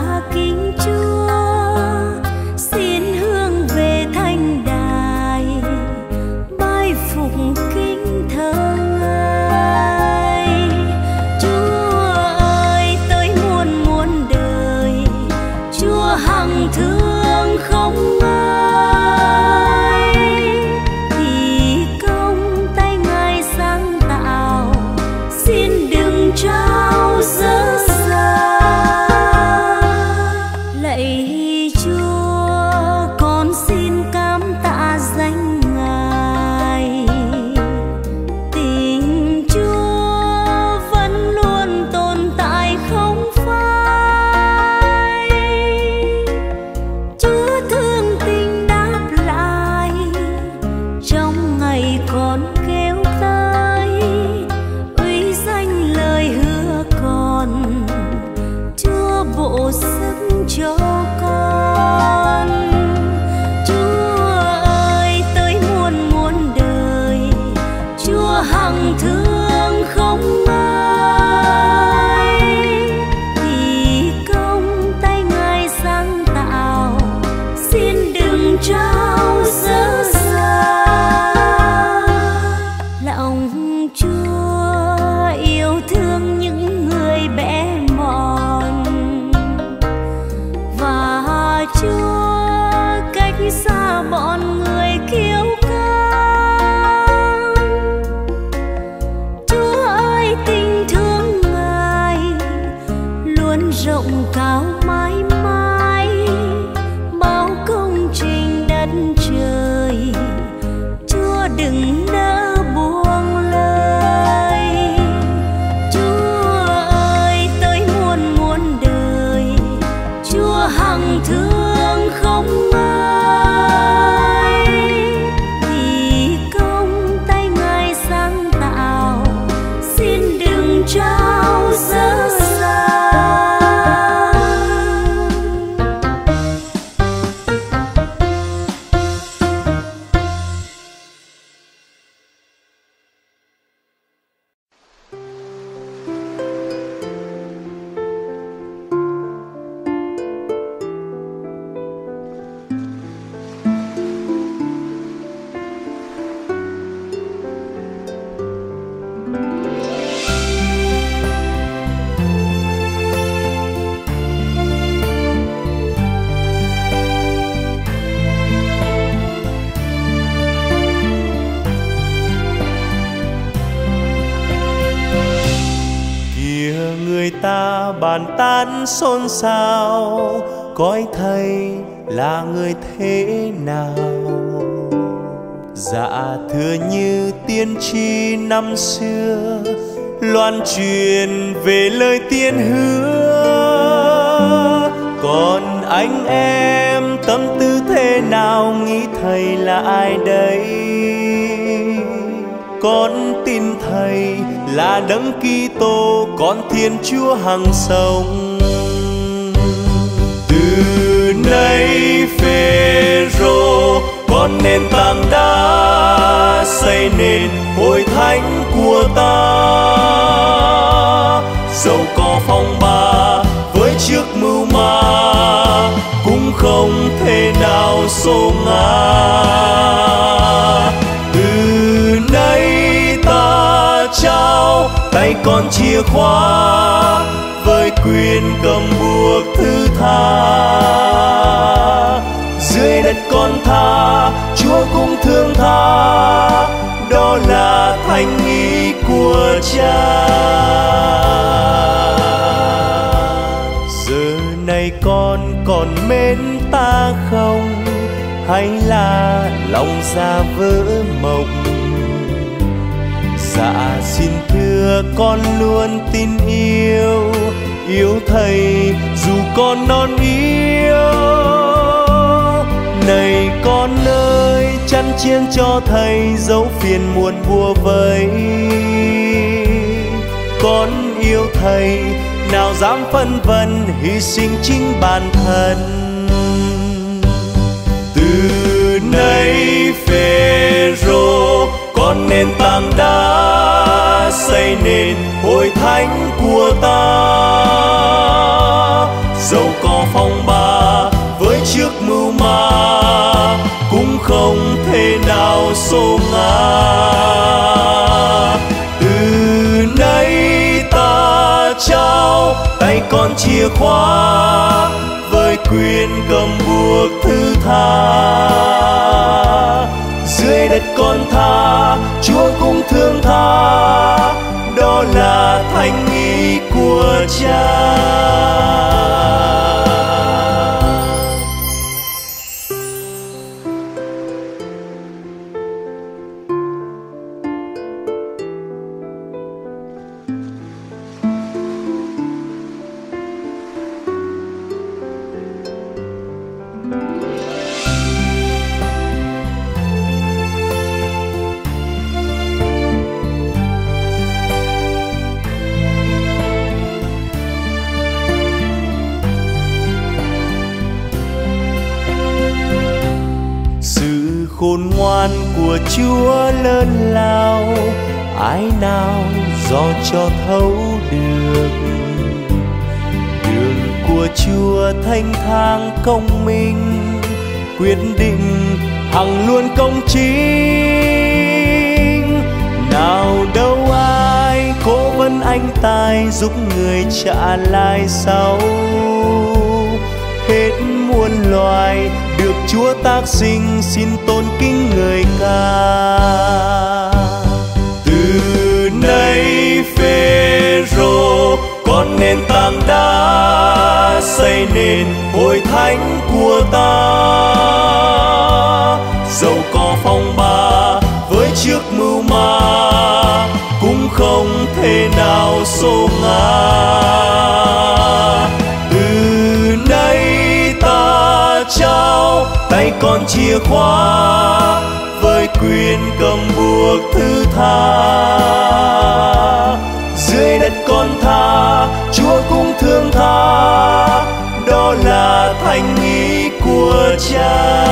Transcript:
की Sức xa bọn người. Bàn tán xôn xao, coi thầy là người thế nào. Dạ thưa như tiên tri năm xưa, loan truyền về lời tiên hứa. Còn anh em tâm tư thế nào, nghĩ thầy là ai đây? Con tin thầy là đấng Kitô, con Thiên Chúa hằng sống từ nay Phêrô con nên tảng đá xây nên hội thánh của ta dẫu có phong ba với trước mưu ma, cũng không thể nào xô ngang. Tay con chìa khóa với quyền cầm buộc thứ tha. Dưới đất con tha, chúa cũng thương tha. Đó là thành ý của cha. Giờ này con còn mến ta không? Hay là lòng ra vỡ mộng. Dạ xin xưa con luôn tin yêu yêu thầy, dù con non yếu. Này con ơi, chăn chiên cho thầy dấu phiền muộn bùa vây. Con yêu thầy, nào dám phân vân, hy sinh chính bản thân. Từ nay về rô con nên tạm đá xây nên hội thánh của ta. Dẫu có phong ba với trước mưu ma, cũng không thể nào xô ngã. Từ nay ta trao tay con chìa khóa với quyền cầm buộc thứ tha. Dưới đất con tha, chúa cũng thương tha. Của khôn ngoan của chúa lớn lao ai nào do cho thấu được. Đường của chúa thanh thang công minh, quyết định hằng luôn công chính. Nào đâu ai cố vấn anh tài giúp người trả lại sau. Hết muôn loài Chúa tác sinh xin tôn kính người ca. Từ nay Phêrô con nên tảng đá xây nền hội thánh của ta. Dẫu có phong ba với trước mưu ma, cũng không thể nào xô ngã. Tay con chìa khóa với quyền cầm buộc thứ tha? Dưới đất con tha, chúa cũng thương tha. Đó là thành ý của cha.